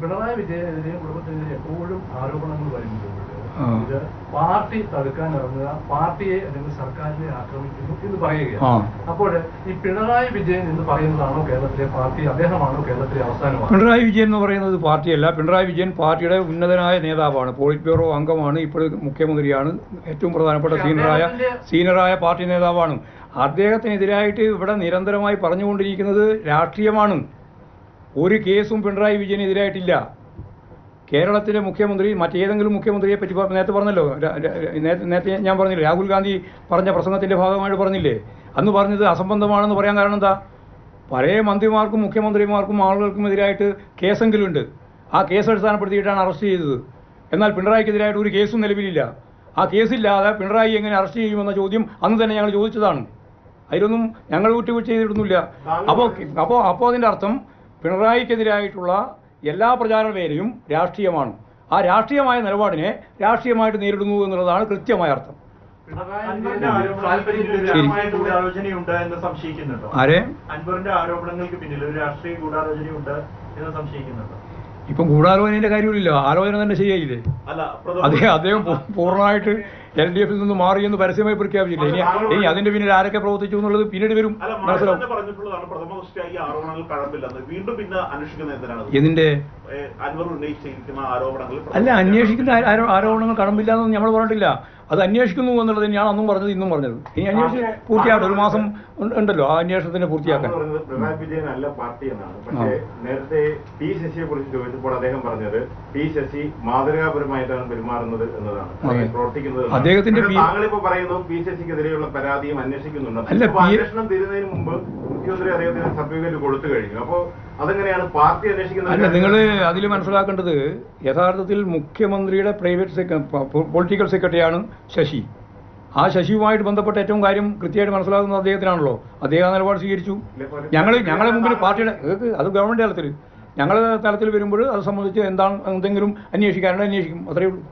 പിണറായി വിജയനെതിരെയും കുടുംബത്തിനെതിരെ എപ്പോഴും ആരോപണങ്ങൾ വരുമ്പോൾ ഇത് പാർട്ടി തടുക്കാൻ ഇറങ്ങുക പാർട്ടിയെ അല്ലെങ്കിൽ സർക്കാരിനെ ആക്രമിക്കുന്നു എന്ന്. പറയുകയാണ്. അപ്പോൾ ഈ പിണറായി വിജയൻ എന്ന് പറയുന്നതാണോ കേരളത്തിലെ പാർട്ടി? അദ്ദേഹമാണോ കേരളത്തിലെ അവസാനമാണ് പിണറായി വിജയൻ എന്ന് പറയുന്നത് പാർട്ടിയല്ല. പിണറായി വിജയൻ പാർട്ടിയുടെ ഉന്നതനായ നേതാവാണ്. പോളിറ്റ് ബ്യൂറോ അംഗമാണ്. ഇപ്പോൾ മുഖ്യമന്ത്രിയാണ്. ഏറ്റവും പ്രധാനപ്പെട്ട സീനിയറായ സീനിയറായ പാർട്ടി നേതാവാണ്. അദ്ദേഹത്തിനെതിരായിട്ട് ഇവിടെ നിരന്തരമായി പറഞ്ഞുകൊണ്ടിരിക്കുന്നത് രാഷ്ട്രീയമാണ്. ഒരു കേസും പിണറായി വിജയനെതിരായിട്ടില്ല കേരളത്തിലെ മുഖ്യമന്ത്രി മറ്റേതെങ്കിലും മുഖ്യമന്ത്രിയെ പറ്റി നേരത്തെ പറഞ്ഞല്ലോ. നേരത്തെ ഞാൻ പറഞ്ഞില്ലേ? രാഹുൽ ഗാന്ധി പറഞ്ഞ പ്രസംഗത്തിന്റെ ഭാഗമായിട്ട് പറഞ്ഞില്ലേ? അന്ന് പറഞ്ഞത് അസംബന്ധമാണെന്ന് പറയാൻ കാരണം എന്താ? പഴയ മന്ത്രിമാർക്കും മുഖ്യമന്ത്രിമാർക്കും ആളുകൾക്കും എതിരായിട്ട് കേസെങ്കിലും ഉണ്ട് ആ കേസ് അടിസ്ഥാനപ്പെടുത്തിയിട്ടാണ് അറസ്റ്റ് ചെയ്തത്. എന്നാൽ പിണറായിക്കെതിരായിട്ട് ഒരു കേസും നിലവിലില്ല. ആ കേസില്ലാതെ പിണറായി എങ്ങനെ അറസ്റ്റ് ചെയ്യുമെന്ന ചോദ്യം അന്ന് തന്നെ ഞങ്ങൾ ചോദിച്ചതാണ്. അതിലൊന്നും ഞങ്ങൾ വിട്ടുവീഴ്ച ചെയ്തിട്ടൊന്നുമില്ല. അപ്പോൾ അപ്പോൾ അപ്പോൾ അതിന്റെ അർത്ഥം പിണറായിക്കെതിരായിട്ടുള്ള എല്ലാ പ്രചാരണ വേലയും രാഷ്ട്രീയമാണ്. ആ രാഷ്ട്രീയമായ നിലപാടിനെ രാഷ്ട്രീയമായിട്ട് നേരിടുന്നു എന്നുള്ളതാണ് കൃത്യമായ അർത്ഥം. ആരെ? ഇപ്പം ഗൂഢാലോചനയുടെ കാര്യമില്ല ആലോചന തന്നെ ശരിയായില്ലേ? അല്ല അദ്ദേഹം പൂർണമായിട്ട് എൽ ഡി എഫിൽ നിന്ന് മാറിയെന്ന് പരസ്യമായി പ്രഖ്യാപിച്ചില്ല. ഇനി ഇനി അതിന്റെ പിന്നിൽ ആരൊക്കെ പ്രവർത്തിച്ചു എന്നുള്ളത് പിന്നീട് വരും. മനസ്സിലാവും? ഇതിന്റെ അല്ല അന്വേഷിക്കുന്ന ആരോ- ആരോ- ആരോപണങ്ങൾ കടമ്പില്ല എന്ന് നമ്മൾ പറഞ്ഞിട്ടില്ല. അത് അന്വേഷിക്കുന്നു എന്നുള്ളത് ഞാൻ അന്നും പറഞ്ഞത് ഇന്നും പറഞ്ഞത്. ഇനി അന്വേഷിച്ച് പൂർത്തിയാകട്ടെ. ഒരു മാസം ഉണ്ടല്ലോ ആ അന്വേഷണത്തിന് പൂർത്തിയാക്കാൻ. പറഞ്ഞത് പിണറായി വിജയൻ അല്ല പാർട്ടി എന്നാണ്. പക്ഷേ നേരത്തെ പി ശശിയെ കുറിച്ച് ചോദിച്ചപ്പോൾ അദ്ദേഹം പറഞ്ഞത് പി ശശി മാതൃകാപരമായിട്ടാണ് പെരുമാറുന്നത് എന്നതാണ്. പ്രവർത്തിക്കുന്നത്. അദ്ദേഹത്തിന്റെ താങ്കളിപ്പോ പറയുന്നു പി ശശിക്കെതിരെയുള്ള പരാതിയും അന്വേഷിക്കുന്നുണ്ട്. അല്ല, അന്വേഷണം തീരുന്നതിന് മുമ്പ് മുഖ്യമന്ത്രി അദ്ദേഹത്തിന് സർട്ടിഫിക്കറ്റ് കൊടുത്തു കഴിഞ്ഞു. അപ്പോ അതെങ്ങനെയാണ് പാർട്ടി അന്വേഷിക്കുന്നത്? അല്ല നിങ്ങൾ അതിൽ മനസ്സിലാക്കേണ്ടത് യഥാർത്ഥത്തിൽ മുഖ്യമന്ത്രിയുടെ പ്രൈവറ്റ് സെക്ര പൊളിറ്റിക്കൽ സെക്രട്ടറിയാണ് ശശി. ആ ശശിയുമായിട്ട് ബന്ധപ്പെട്ട ഏറ്റവും കാര്യം കൃത്യമായിട്ട് മനസ്സിലാക്കുന്നത് അദ്ദേഹത്തിനാണല്ലോ. അദ്ദേഹം ആ നിലപാട് സ്വീകരിച്ചു. ഞങ്ങൾ ഞങ്ങളെ മുമ്പിൽ പാർട്ടിയുടെ അത് ഗവൺമെന്റ് തലത്തിൽ. ഞങ്ങളുടെ തലത്തിൽ വരുമ്പോൾ അത് സംബന്ധിച്ച് എന്താണ് എന്തെങ്കിലും അന്വേഷിക്കാനുണ്ട് അന്വേഷിക്കും. അത്രയേ ഉള്ളൂ.